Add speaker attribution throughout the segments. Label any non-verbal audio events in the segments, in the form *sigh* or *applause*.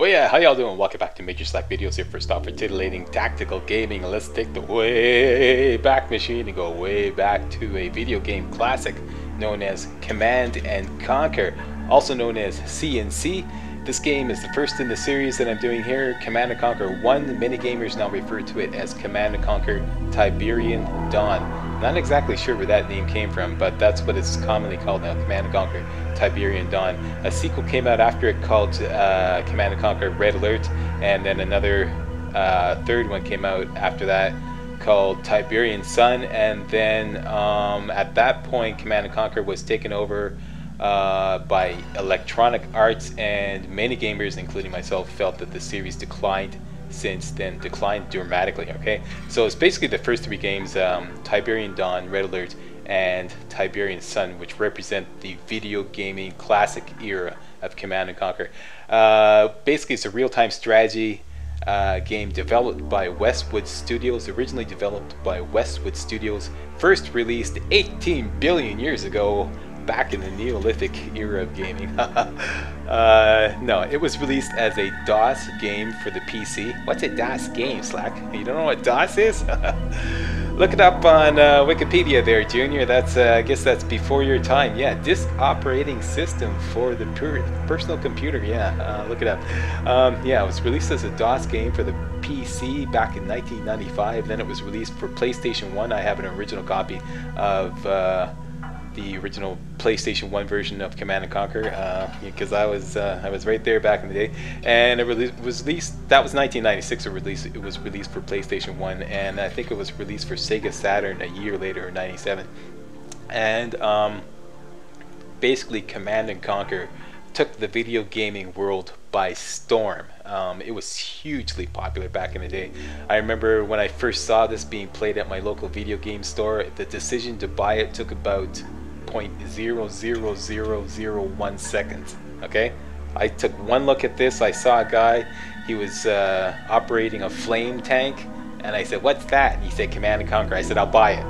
Speaker 1: But yeah, how y'all doing? Welcome back to Major Slack Videos here first off for titillating tactical gaming. Let's take the way back machine and go way back to a video game classic known as Command and Conquer, also known as CNC. This game is the first in the series that I'm doing here, Command and Conquer 1. Many gamers now refer to it as Command and Conquer Tiberian Dawn. Not exactly sure where that name came from, but that's what it's commonly called now, Command & Conquer Tiberian Dawn. A sequel came out after it called uh, Command & Conquer Red Alert, and then another uh, third one came out after that called Tiberian Sun, and then um, at that point Command & Conquer was taken over uh, by Electronic Arts, and many gamers, including myself, felt that the series declined since then declined dramatically. Okay, so it's basically the first three games: um, Tiberian Dawn, Red Alert, and Tiberian Sun, which represent the video gaming classic era of Command and Conquer. Uh, basically, it's a real-time strategy uh, game developed by Westwood Studios, originally developed by Westwood Studios, first released 18 billion years ago back in the Neolithic era of gaming. *laughs* uh, no, it was released as a DOS game for the PC. What's a DOS game, Slack? You don't know what DOS is? *laughs* Look it up on uh, Wikipedia there, Junior. That's uh, I guess that's before your time. Yeah, disk operating system for the personal computer. Yeah, uh, look it up. Um, yeah, it was released as a DOS game for the PC back in 1995. Then it was released for PlayStation 1. I have an original copy of uh, the original PlayStation One version of Command and Conquer because uh, I was uh, I was right there back in the day, and it was released. That was 1996. It released. It was released for PlayStation One, and I think it was released for Sega Saturn a year later, in '97. And um, basically, Command and Conquer took the video gaming world by storm. Um, it was hugely popular back in the day. I remember when I first saw this being played at my local video game store, the decision to buy it took about 0.00001 seconds. Okay, I took one look at this. I saw a guy. He was uh, operating a flame tank, and I said, "What's that?" And he said, "Command and Conquer." I said, "I'll buy it."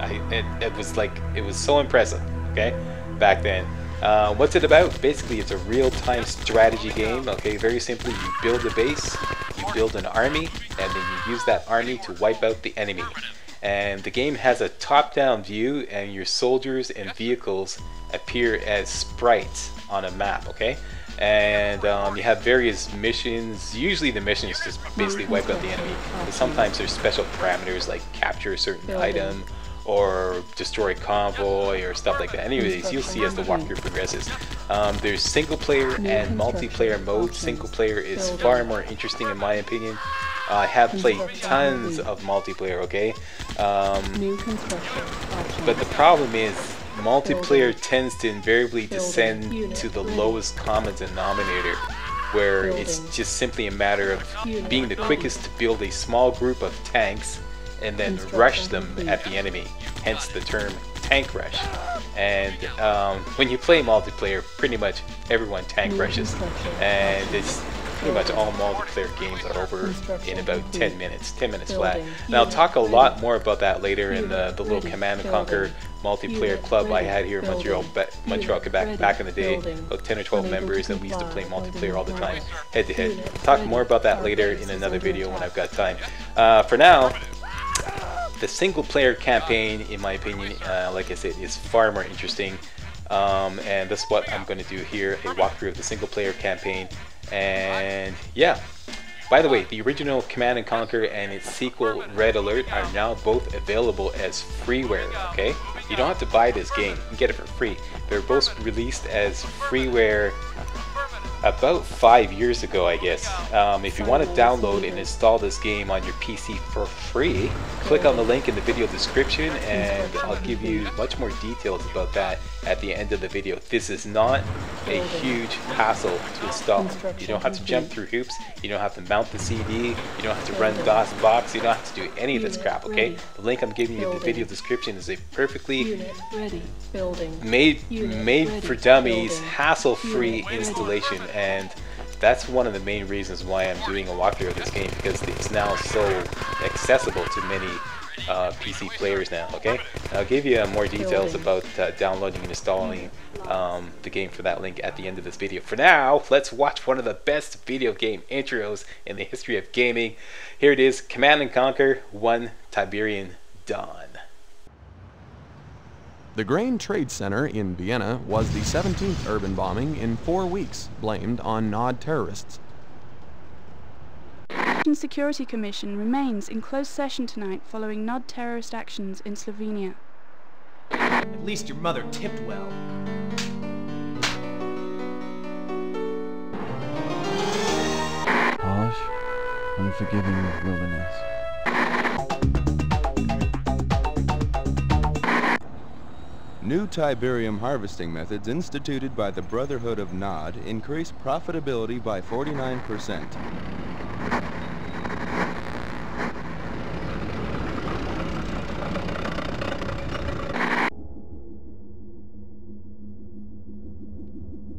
Speaker 1: I, it, it was like it was so impressive. Okay, back then. Uh, what's it about? Basically, it's a real-time strategy game. Okay, very simply, you build a base, you build an army, and then you use that army to wipe out the enemy and the game has a top-down view and your soldiers and vehicles appear as sprites on a map okay and um, you have various missions usually the mission is just basically wipe out the enemy but sometimes there's special parameters like capture a certain item or destroy convoy or stuff like that. Anyways, you'll see as the walkthrough progresses. Um, there's single player and multiplayer mode. Single player is far more interesting in my opinion. I have played tons of multiplayer, okay? Um, but the problem is, multiplayer tends to invariably descend to the lowest common denominator, where it's just simply a matter of being the quickest to build a small group of tanks and then rush them at the enemy, hence the term tank rush. And um, when you play multiplayer, pretty much everyone tank rushes, and it's pretty much all multiplayer games are over in about 10 minutes, 10 minutes flat. And I'll talk a lot more about that later in the, the little Command & Conquer multiplayer club I had here in Montreal, Montreal, Quebec, back in the day, about 10 or 12 members, and we used to play multiplayer all the time, head to head. Talk more about that later in another video when I've got time. Uh, for now, the single player campaign, in my opinion, uh, like I said, is far more interesting. Um, and that's what I'm going to do here, a walkthrough of the single player campaign and yeah. By the way, the original Command & Conquer and its sequel Red Alert are now both available as freeware, okay? You don't have to buy this game, you can get it for free. They're both released as freeware about five years ago, I guess. Um, if you want to download and install this game on your PC for free, click on the link in the video description and I'll give you much more details about that at the end of the video. This is not a huge hassle to install. You don't have to jump through hoops, you don't have to mount the CD, you don't have to run DOS box, you don't have to do any of this crap, okay? The link I'm giving you in the video description is a perfectly made, made for dummies, hassle-free installation and that's one of the main reasons why I'm doing a walkthrough of this game because it's now so accessible to many uh, PC players now. Okay, I'll give you uh, more details about uh, downloading and installing um, the game for that link at the end of this video. For now, let's watch one of the best video game intros in the history of gaming. Here it is: Command and Conquer One Tiberian Dawn.
Speaker 2: The Grain Trade Center in Vienna was the 17th urban bombing in four weeks, blamed on Nod terrorists.
Speaker 3: The Security Commission remains in closed session tonight following Nod terrorist actions in Slovenia.
Speaker 4: At least your mother tipped well.
Speaker 5: Harsh, unforgiving wilderness.
Speaker 6: New Tiberium harvesting methods instituted by the Brotherhood of Nod increase profitability by 49%.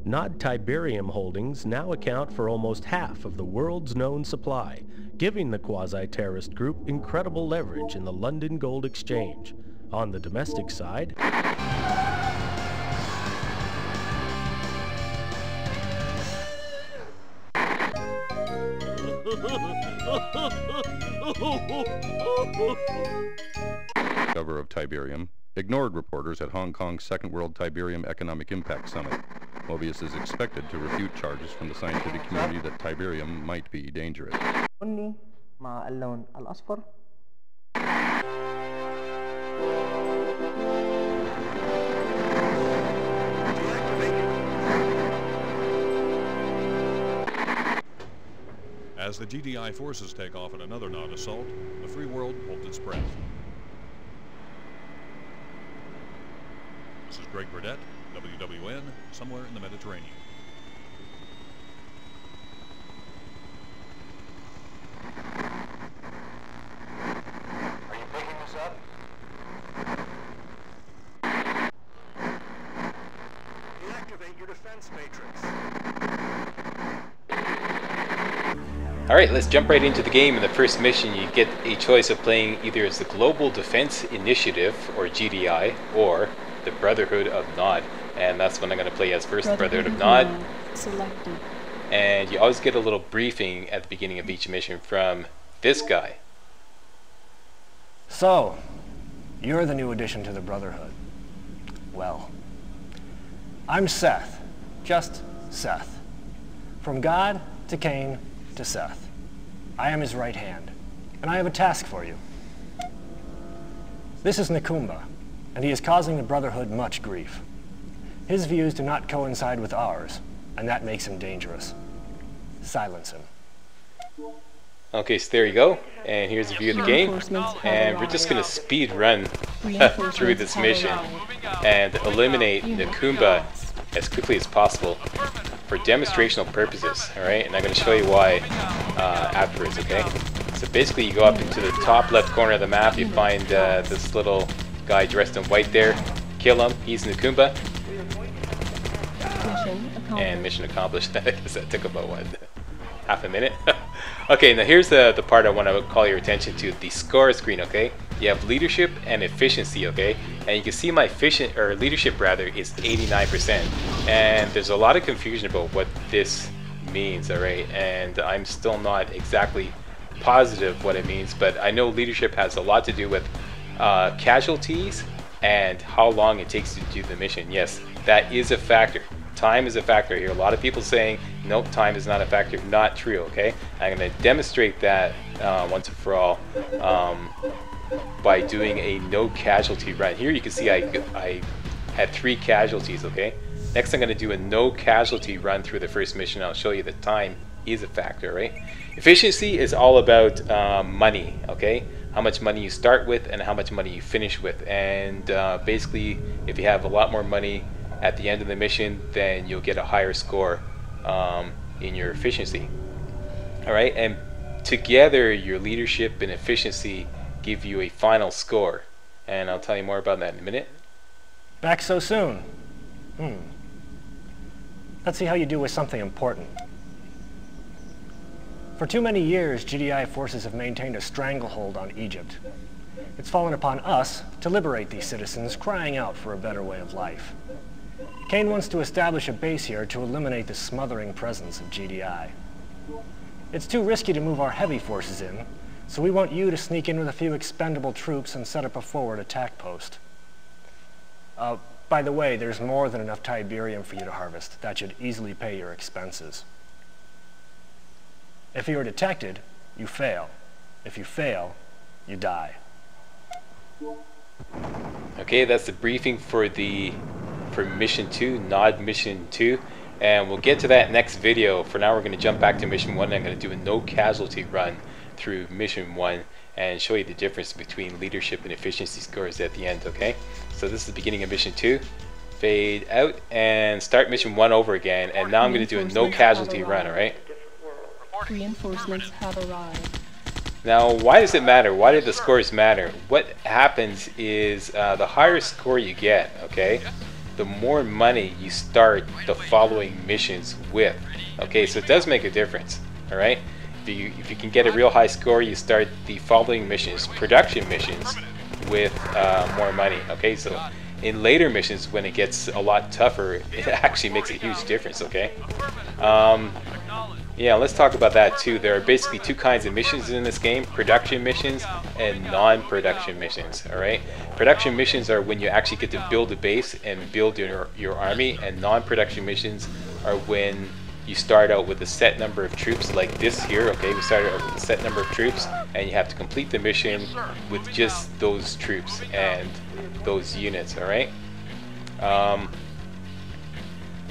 Speaker 7: Nod Tiberium holdings now account for almost half of the world's known supply, giving the quasi-terrorist group incredible leverage in the London Gold Exchange. On the domestic side,
Speaker 8: cover of Tiberium, ignored reporters at Hong Kong's Second World Tiberium Economic Impact Summit. Mobius is expected to refute charges from the scientific community that Tiberium might be dangerous.
Speaker 9: بني مع اللون الأصفر
Speaker 10: As the GDI forces take off in another Nod assault, the free world holds its breath. This is Greg Burdett, WWN, somewhere in the Mediterranean.
Speaker 11: Are you picking this up?
Speaker 12: Deactivate your defense matrix.
Speaker 1: Alright, let's jump right into the game. In the first mission, you get a choice of playing either as the Global Defense Initiative, or GDI, or the Brotherhood of Nod. And that's when I'm going to play as first, the Brotherhood of Nod.
Speaker 3: Selected.
Speaker 1: And you always get a little briefing at the beginning of each mission from this guy.
Speaker 13: So, you're the new addition to the Brotherhood. Well, I'm Seth. Just Seth. From God to Kane to Seth. I am his right hand, and I have a task for you. This is Nikoomba, and he is causing the Brotherhood much grief. His views do not coincide with ours, and that makes him dangerous. Silence him.
Speaker 1: Okay, so there you go. And here's a view of the game. And we're just going to speed run through this mission and eliminate the Nikoomba as quickly as possible for demonstrational purposes. Alright, and I'm going to show you why uh, afterwards, okay? So basically you go up into the top left corner of the map, you find uh, this little guy dressed in white there. Kill him, he's Nikoomba. And mission accomplished. *laughs* I guess that took about, what, half a minute? *laughs* okay, now here's the, the part I want to call your attention to, the score screen, okay? You have leadership and efficiency, okay? And you can see my efficient, or leadership rather, is 89%. And there's a lot of confusion about what this means, alright? And I'm still not exactly positive what it means, but I know leadership has a lot to do with uh, casualties and how long it takes to do the mission. Yes, that is a factor. Time is a factor here. A lot of people saying, nope, time is not a factor. Not true, okay? I'm to demonstrate that uh, once and for all um, by doing a no casualty run. Here you can see I, I had three casualties, okay? Next I'm to do a no casualty run through the first mission. I'll show you that time is a factor, right? Efficiency is all about um, money, okay? How much money you start with and how much money you finish with. And uh, basically, if you have a lot more money at the end of the mission, then you'll get a higher score um, in your efficiency. All right, and together your leadership and efficiency give you a final score. And I'll tell you more about that in a minute.
Speaker 13: Back so soon? Hmm. Let's see how you do with something important. For too many years, GDI forces have maintained a stranglehold on Egypt. It's fallen upon us to liberate these citizens crying out for a better way of life. Kane wants to establish a base here to eliminate the smothering presence of GDI. It's too risky to move our heavy forces in, so we want you to sneak in with a few expendable troops and set up a forward attack post. Uh, by the way, there's more than enough Tiberium for you to harvest. That should easily pay your expenses. If you are detected, you fail. If you fail, you die.
Speaker 1: Okay, that's the briefing for the for mission 2, NOD mission 2. And we'll get to that next video. For now, we're going to jump back to mission 1. I'm going to do a no casualty run through mission 1 and show you the difference between leadership and efficiency scores at the end, okay? So this is the beginning of mission 2. Fade out and start mission 1 over again. And now I'm going to do a no casualty run, alright?
Speaker 14: Reinforcements have arrived.
Speaker 1: Now, why does it matter? Why do the scores matter? What happens is uh, the higher score you get, okay, the more money you start the following missions with. Okay, so it does make a difference. All right, if you if you can get a real high score, you start the following missions, production missions, with uh, more money. Okay, so in later missions when it gets a lot tougher, it actually makes a huge difference. Okay. Um, yeah, let's talk about that too. There are basically two kinds of missions in this game, production missions and non-production missions, alright? Production missions are when you actually get to build a base and build your, your army, and non-production missions are when you start out with a set number of troops like this here, okay? We started out with a set number of troops, and you have to complete the mission with just those troops and those units, alright? Um,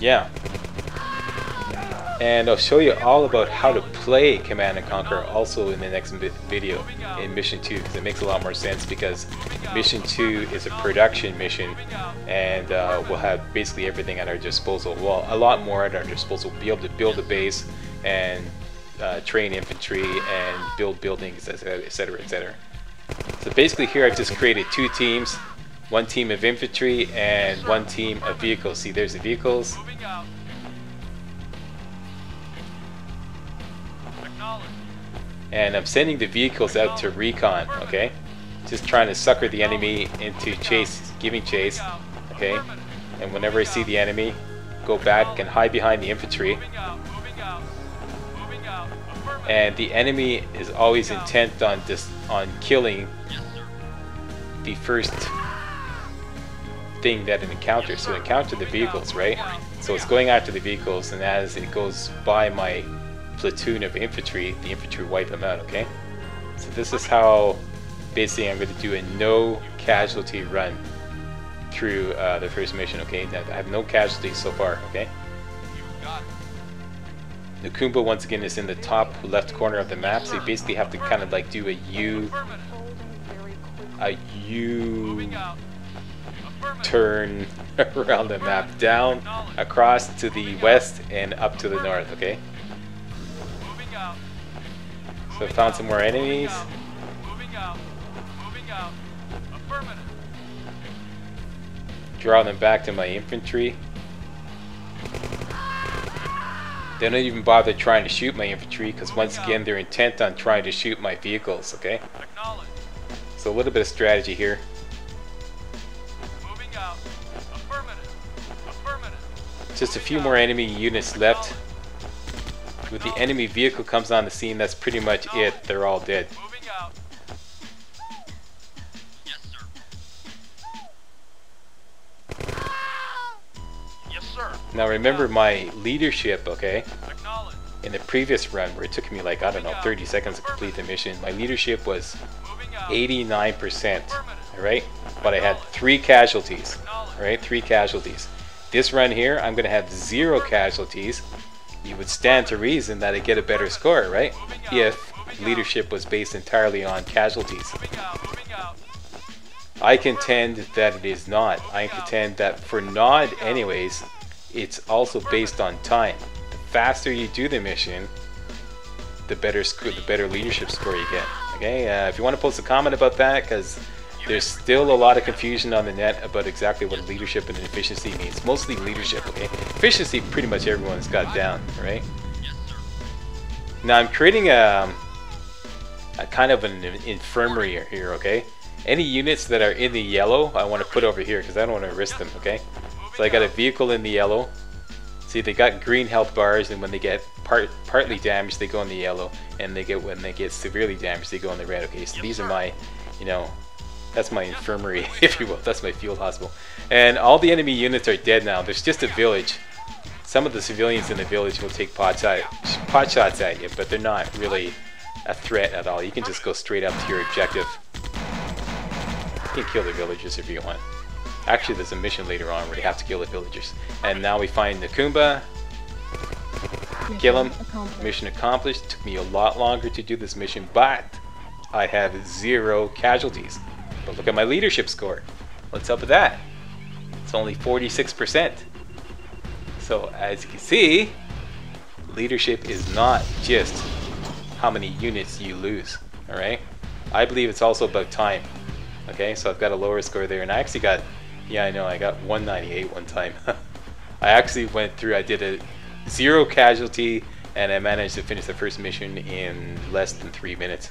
Speaker 1: yeah and I'll show you all about how to play Command & Conquer also in the next video in Mission 2 because it makes a lot more sense because Mission 2 is a production mission and uh, we'll have basically everything at our disposal. Well, a lot more at our disposal. We'll be able to build a base and uh, train infantry and build buildings, etc, etc. So basically here I've just created two teams. One team of infantry and one team of vehicles. See, there's the vehicles and I'm sending the vehicles out to recon, okay? Just trying to sucker the enemy into chase, giving chase, okay? And whenever I see the enemy, go back and hide behind the infantry. And the enemy is always intent on just on killing the first thing that it encounters. So encounter the vehicles, right? So it's going after the vehicles, and as it goes by my platoon of infantry, the infantry wipe them out, okay? So this is how basically I'm going to do a no casualty run through uh, the first mission, okay? Now, I have no casualties so far, okay? Nikoomba once again is in the top left corner of the map, so you basically have to kind of like do a U, a U turn *laughs* around the map, down, across to the west, and up to the north, okay? So I found some more enemies. Draw them back to my infantry. They don't even bother trying to shoot my infantry because once again they're intent on trying to shoot my vehicles, okay? So a little bit of strategy here. Just a few more enemy units left with the enemy vehicle comes on the scene, that's pretty much it. They're all dead. Now remember my leadership, okay? In the previous run, where it took me like, I don't know, 30 seconds to complete the mission, my leadership was 89%, alright? But I had three casualties, alright? Three casualties. This run here, I'm going to have zero casualties, you would stand to reason that it get a better score, right? If leadership was based entirely on casualties. I contend that it is not. I contend that for NOD anyways, it's also based on time. The faster you do the mission, the better the better leadership score you get. Okay, uh, if you want to post a comment about that, because there's still a lot of confusion on the net about exactly what leadership and efficiency means. Mostly leadership, okay? Efficiency, pretty much everyone's got down, right? Now I'm creating a, um, a kind of an infirmary here, okay? Any units that are in the yellow, I want to put over here because I don't want to risk them, okay? So I got a vehicle in the yellow. See, they got green health bars, and when they get part partly damaged, they go in the yellow, and they get when they get severely damaged, they go in the red. Okay, so these are my, you know, that's my infirmary, *laughs* if you will. That's my field hospital. And all the enemy units are dead now. There's just a village. Some of the civilians in the village will take pot, shot, pot shots at you, but they're not really a threat at all. You can just go straight up to your objective. You can kill the villagers if you want. Actually, there's a mission later on where you have to kill the villagers. And now we find Nikoomba. Kill him. Mission accomplished. Took me a lot longer to do this mission, but I have zero casualties. But look at my leadership score. What's up with that? It's only 46%. So as you can see, leadership is not just how many units you lose. Alright? I believe it's also about time. Okay, so I've got a lower score there, and I actually got, yeah, I know, I got 198 one time. *laughs* I actually went through, I did a zero casualty, and I managed to finish the first mission in less than three minutes.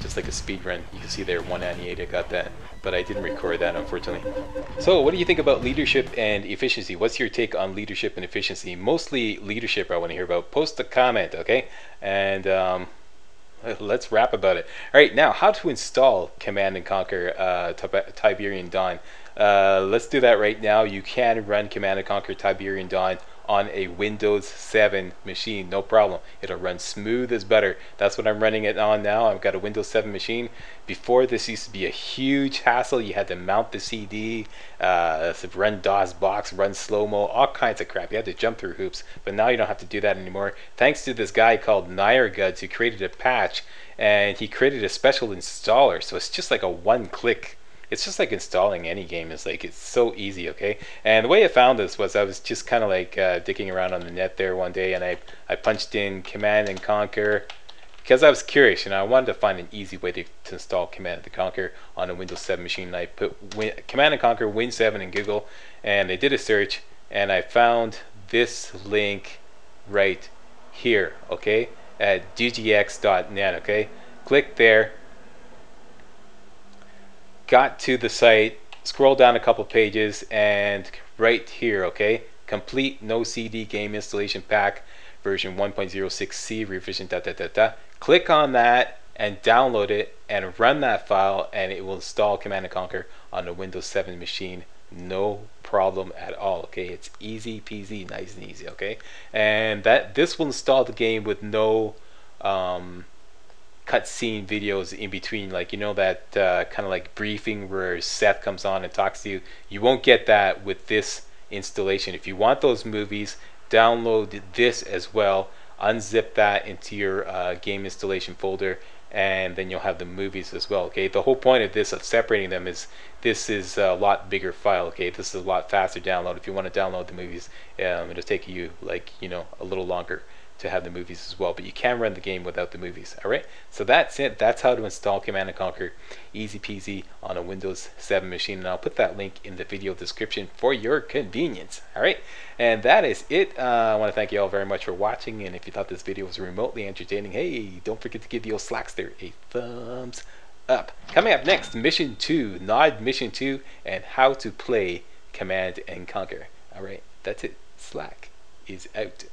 Speaker 1: Just like a speed run. You can see there, 198, I got that. But I didn't record that, unfortunately. So, what do you think about leadership and efficiency? What's your take on leadership and efficiency? Mostly leadership I want to hear about. Post a comment, okay? And, um, let's rap about it. All right, now how to install Command and Conquer uh, Tiberian Dawn. Uh, let's do that right now. You can run Command and Conquer Tiberian Dawn on a Windows 7 machine, no problem. It'll run smooth as butter. That's what I'm running it on now. I've got a Windows 7 machine. Before this used to be a huge hassle. You had to mount the CD, uh, run DOS box, run slow-mo, all kinds of crap. You had to jump through hoops, but now you don't have to do that anymore. Thanks to this guy called Nyerguds who created a patch and he created a special installer. So it's just like a one-click it's just like installing any game is like it's so easy okay? And the way i found this was i was just kind of like uh, digging around on the net there one day and i i punched in command and conquer because i was curious you know, i wanted to find an easy way to, to install command and conquer on a windows 7 machine. And i put win, command and conquer win 7 in google and i did a search and i found this link right here okay at digiex.net okay? Click there got to the site, scroll down a couple pages, and right here, okay, complete no CD game installation pack version 1.06c revision da da da da. Click on that and download it and run that file, and it will install Command and Conquer on a Windows 7 machine. No problem at all. Okay, it's easy peasy, nice and easy. Okay, and that this will install the game with no um, cutscene videos in between, like you know that uh, kind of like briefing where Seth comes on and talks to you. You won't get that with this installation. If you want those movies, download this as well. Unzip that into your uh, game installation folder, and then you'll have the movies as well. Okay. The whole point of this of separating them is this is a lot bigger file. Okay. This is a lot faster download. If you want to download the movies, um, it'll take you like you know a little longer to have the movies as well, but you can run the game without the movies. All right, so that's it. That's how to install Command and Conquer, easy peasy on a Windows 7 machine, and I'll put that link in the video description for your convenience. All right, and that is it. Uh, I want to thank you all very much for watching, and if you thought this video was remotely entertaining, hey, don't forget to give the old Slackster a thumbs up. Coming up next, Mission 2, Nod Mission 2, and how to play Command and Conquer. All right, that's it. Slack is out.